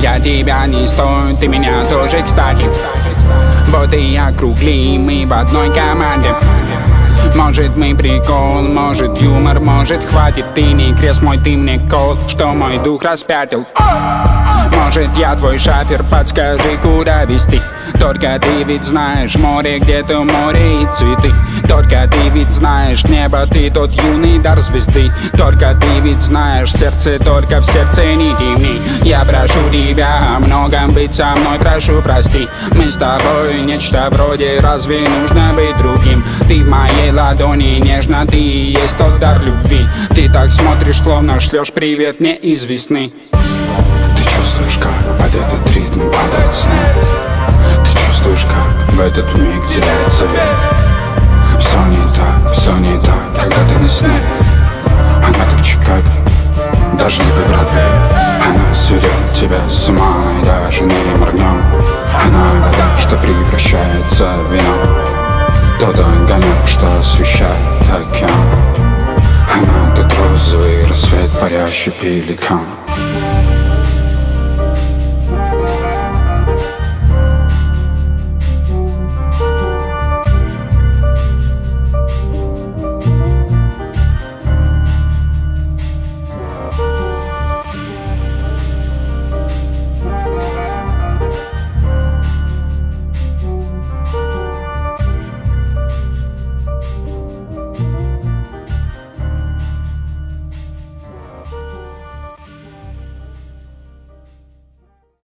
Я тебя не стою, ты меня тоже, кстати. Вот и округли, мы в одной команде. Может мы прикол, может юмор, может хватит. Ты не крест мой, ты мне кол, что мой дух распятил. Может я твой шафер, подскажи, куда вести Только ты ведь знаешь море, где-то море и цветы Только ты ведь знаешь небо, ты тот юный дар звезды. Только ты ведь знаешь сердце, только в сердце не темни Я прошу тебя о многом быть со мной, прошу прости. Мы с тобой нечто вроде, разве нужно быть другим? Ты в моей ладони нежно, ты и есть тот дар любви. Ты так смотришь, словно шлешь привет мне из весны. Чувствуешь, как под этот ритм падает снег? Ты чувствуешь, как в этот миг теряется век не так, все не так, когда ты на сне. Она кричит, как дождливый Бродвей Она сведет тебя с ума и даже не моргнем Она вода, что превращается в вино. Тот огонек, что освещает океан. Она тот розовый рассвет, парящий пеликан